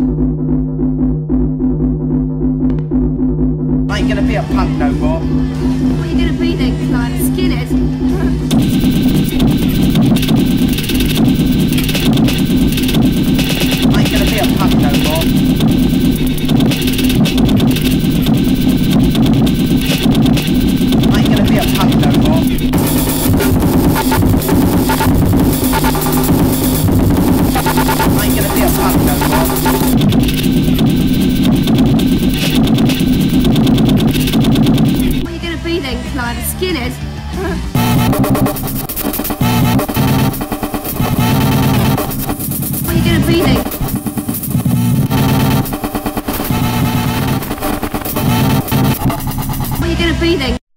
I ain't gonna be a punk no more. lot of skin is. what are you gonna breathe in? What are you gonna breathe in?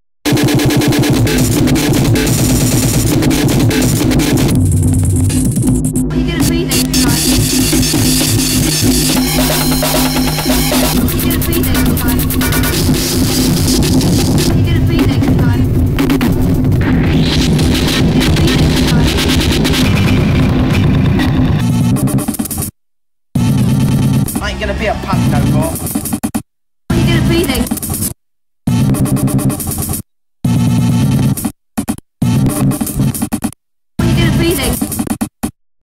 gonna be a punk no more. Are gonna be?